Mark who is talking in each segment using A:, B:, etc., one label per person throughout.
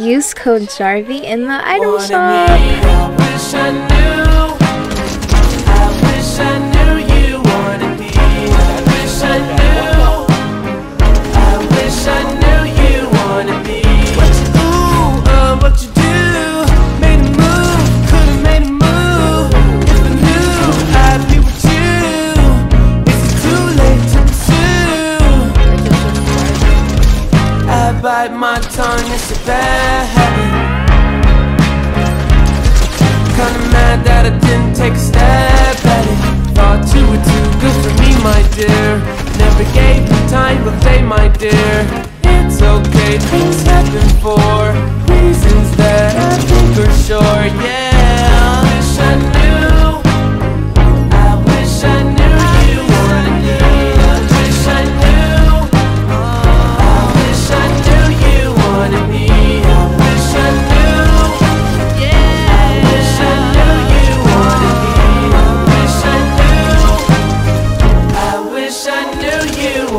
A: Use code JARVY in the item shop!
B: bite my tongue, it's a bad habit. Kinda mad that I didn't take a step at it. Thought you were too good for me, my dear. Never gave me time, but they, my dear. It's okay, things happen.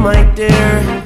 B: my dear